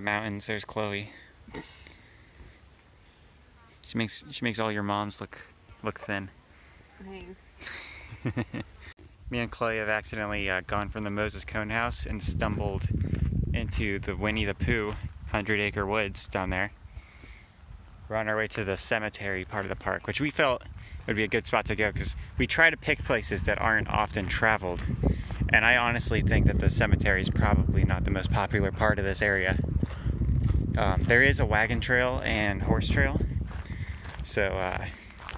Mountains, there's Chloe. She makes she makes all your moms look look thin. Thanks. Me and Chloe have accidentally uh, gone from the Moses Cone House and stumbled into the Winnie the Pooh Hundred Acre Woods down there. We're on our way to the cemetery part of the park, which we felt would be a good spot to go because we try to pick places that aren't often traveled. And I honestly think that the cemetery is probably not the most popular part of this area. Um, there is a wagon trail and horse trail, so uh,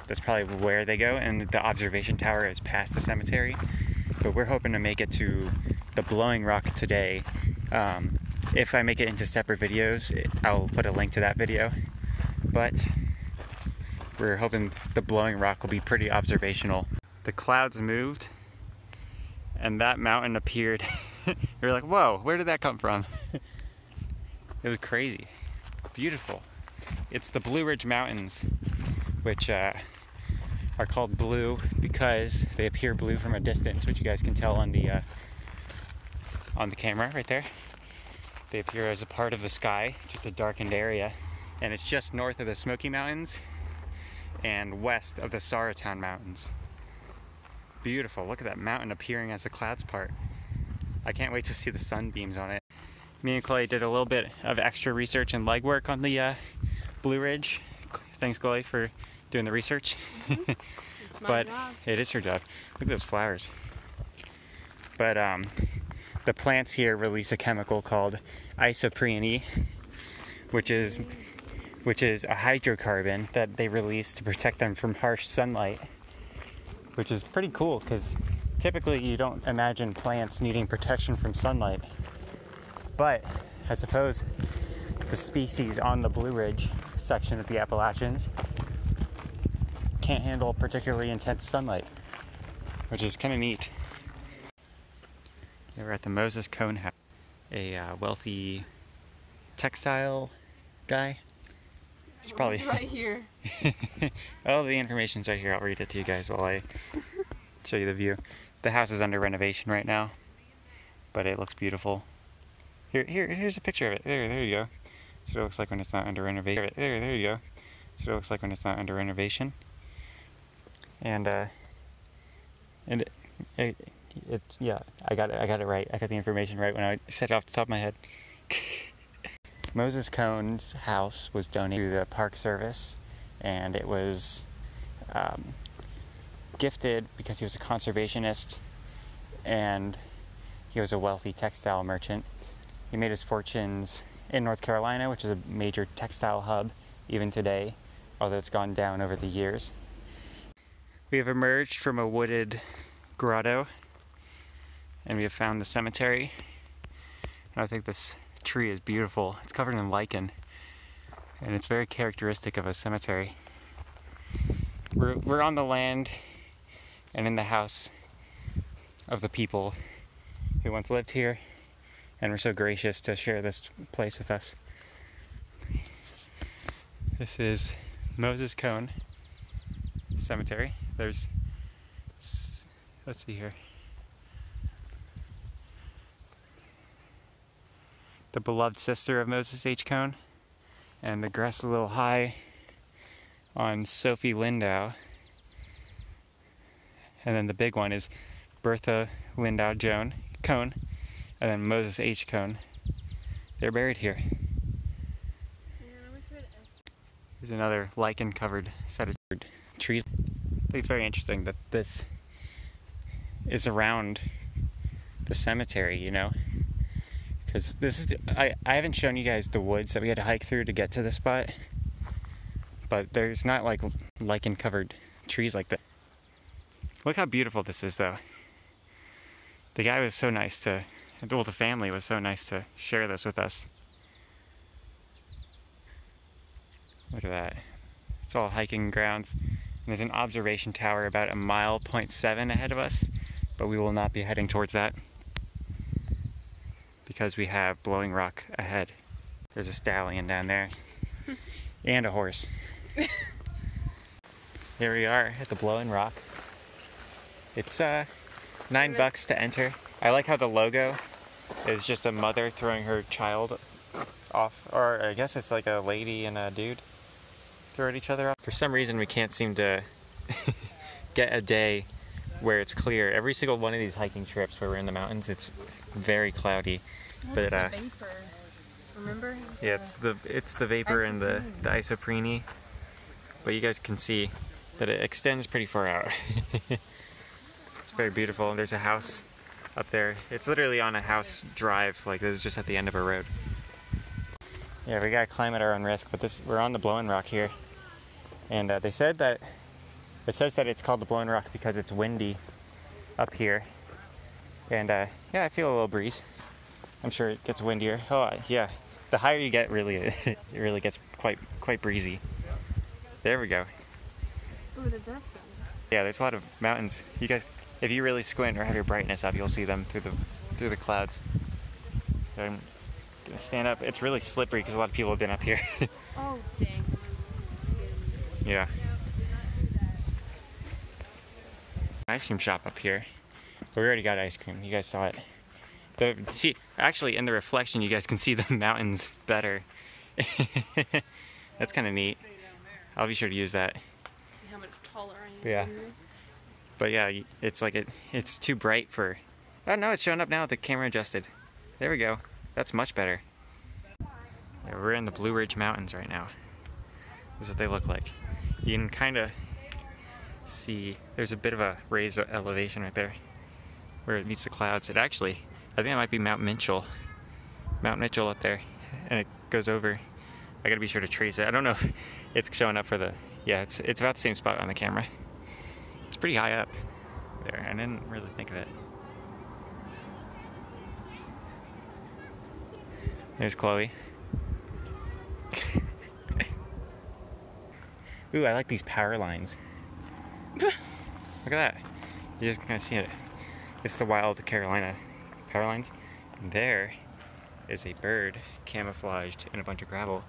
that's probably where they go. And the observation tower is past the cemetery, but we're hoping to make it to the Blowing Rock today. Um, if I make it into separate videos, I'll put a link to that video. But we're hoping the Blowing Rock will be pretty observational. The clouds moved, and that mountain appeared. were like, whoa, where did that come from? it was crazy. Beautiful. It's the Blue Ridge Mountains, which uh, are called blue because they appear blue from a distance, which you guys can tell on the uh, on the camera right there. They appear as a part of the sky, just a darkened area, and it's just north of the Smoky Mountains and west of the Sauratown Mountains. Beautiful. Look at that mountain appearing as the clouds part. I can't wait to see the sunbeams on it. Me and Chloe did a little bit of extra research and legwork on the uh, Blue Ridge. Thanks, Chloe, for doing the research. It's my but job. it is her job. Look at those flowers. But um, the plants here release a chemical called isoprene, which is which is a hydrocarbon that they release to protect them from harsh sunlight, which is pretty cool because typically you don't imagine plants needing protection from sunlight. But I suppose the species on the Blue Ridge section of the Appalachians can't handle particularly intense sunlight, which is kind of neat. We're at the Moses Cone House, a uh, wealthy textile guy. Should probably right here. oh, the information's right here. I'll read it to you guys while I show you the view. The house is under renovation right now, but it looks beautiful. Here, here, here's a picture of it. There, there you go. That's what it looks like when it's not under renovation. There, there you go. That's what it looks like when it's not under renovation. And uh, and it, it, it, yeah, I got it. I got it right. I got the information right when I said it off the top of my head. Moses Cone's house was donated to the Park Service, and it was um, gifted because he was a conservationist and he was a wealthy textile merchant. He made his fortunes in North Carolina, which is a major textile hub even today, although it's gone down over the years. We have emerged from a wooded grotto and we have found the cemetery. And I think this tree is beautiful. It's covered in lichen and it's very characteristic of a cemetery. We're, we're on the land and in the house of the people who once lived here and were so gracious to share this place with us. This is Moses Cone Cemetery. There's, let's see here. The beloved sister of Moses H. Cone, and the grass a little high on Sophie Lindau. And then the big one is Bertha Lindau Joan Cone, and then Moses H. Cone. They're buried here. There's another lichen covered set of trees. I think it's very interesting that this is around the cemetery, you know? Because this is, the, I, I haven't shown you guys the woods that we had to hike through to get to the spot. But there's not like lichen covered trees like that. Look how beautiful this is, though. The guy was so nice to, well, the family was so nice to share this with us. Look at that. It's all hiking grounds. And there's an observation tower about a mile point seven ahead of us, but we will not be heading towards that because we have Blowing Rock ahead. There's a stallion down there and a horse. Here we are at the Blowing Rock. It's uh nine bucks to enter. I like how the logo is just a mother throwing her child off, or I guess it's like a lady and a dude throw at each other off. For some reason, we can't seem to get a day where it's clear. Every single one of these hiking trips where we're in the mountains, it's very cloudy. That's but uh, vapor. Remember? yeah, it's the it's the vapor and the the isoprene, but you guys can see that it extends pretty far out. it's very beautiful. There's a house up there. It's literally on a house drive. Like this is just at the end of a road. Yeah, we gotta climb at our own risk. But this we're on the Blowing Rock here, and uh, they said that it says that it's called the Blowing Rock because it's windy up here. And uh, yeah, I feel a little breeze. I'm sure it gets windier. Oh yeah, the higher you get, really, it really gets quite quite breezy. There we go. Ooh, the. Yeah, there's a lot of mountains. You guys, if you really squint or have your brightness up, you'll see them through the through the clouds. I'm gonna stand up. It's really slippery because a lot of people have been up here. Oh, dang. yeah. Ice cream shop up here. But we already got ice cream. You guys saw it. The see, actually, in the reflection, you guys can see the mountains better. That's kind of neat. I'll be sure to use that. See how much taller I am. Yeah. But yeah, it's like it, it's too bright for. Oh no, it's showing up now. The camera adjusted. There we go. That's much better. Yeah, we're in the Blue Ridge Mountains right now. This is what they look like. You can kind of see there's a bit of a raised elevation right there where it meets the clouds. It actually, I think it might be Mount Mitchell. Mount Mitchell up there, and it goes over. I gotta be sure to trace it. I don't know if it's showing up for the. Yeah, it's it's about the same spot on the camera. It's pretty high up there. I didn't really think of it. There's Chloe. Ooh, I like these power lines. Look at that. You just kind of see it. It's the wild Carolina power lines. And there is a bird camouflaged in a bunch of gravel.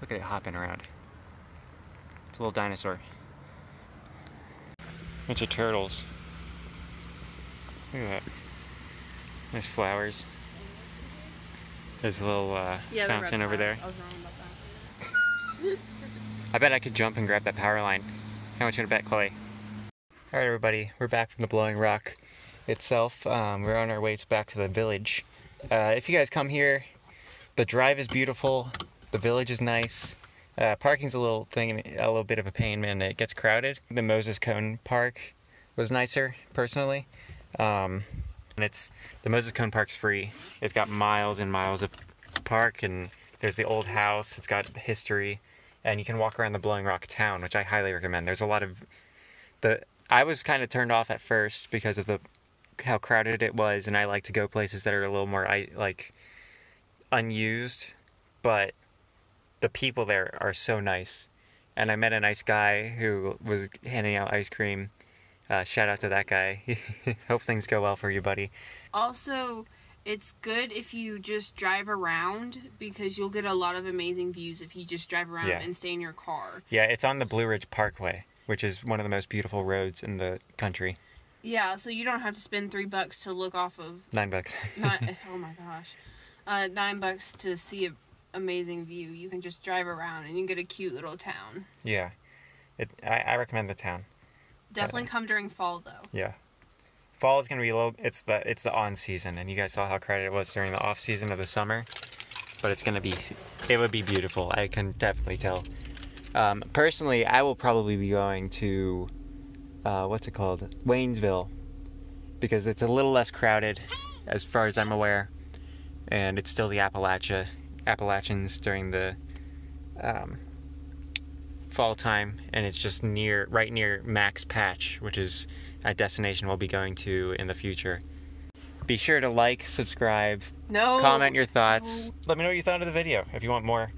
Look at it hopping around. It's a little dinosaur. Bunch of turtles. Look at that. Nice flowers. There's a little uh, Yeah, fountain over there. I was wrong about that. I bet I could jump and grab that power line. How much you gonna bet, Chloe? All right, everybody, we're back from the Blowing Rock itself. Um, we're on our way back to the village. Uh, if you guys come here, the drive is beautiful. The village is nice. Uh, parking's a little thing, a little bit of a pain, and it gets crowded. The Moses Cone Park was nicer, personally. Um, and it's the Moses Cone Park's free. It's got miles and miles of park, and there's the old house. It's got history, and you can walk around the Blowing Rock town, which I highly recommend. There's a lot of the. I was kind of turned off at first because of the how crowded it was, and I like to go places that are a little more I like unused, but the people there are so nice. And I met a nice guy who was handing out ice cream. Uh, shout out to that guy. Hope things go well for you, buddy. Also, it's good if you just drive around because you'll get a lot of amazing views if you just drive around Yeah. and stay in your car. Yeah, it's on the Blue Ridge Parkway, which is one of the most beautiful roads in the country. Yeah, so you don't have to spend three bucks to look off of Nine bucks. nine, oh my gosh, uh, nine bucks to see an amazing view. You can just drive around and you get a cute little town. yeah, it. I, I recommend the town. Definitely come during fall though. Yeah. Fall is gonna be a little. It's the it's the on season, and you guys saw how crowded it was during the off season of the summer. But it's gonna be, it would be beautiful. I can definitely tell. Um, personally, I will probably be going to, uh, what's it called, Waynesville, because it's a little less crowded, as far as I'm aware, and it's still the Appalachia Appalachians during the um, fall time, and it's just near, right near Max Patch, which is a destination we'll be going to in the future. Be sure to like, subscribe, No. comment your thoughts. Let me know what you thought of the video. If you want more,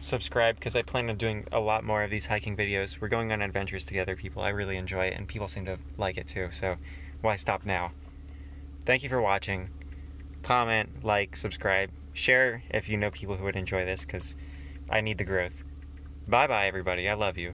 subscribe because I plan on doing a lot more of these hiking videos. We're going on adventures together, people. I really enjoy it, and people seem to like it too. So why stop now? Thank you for watching. Comment, like, subscribe, share if you know people who would enjoy this because I need the growth. Bye bye, everybody. I love you.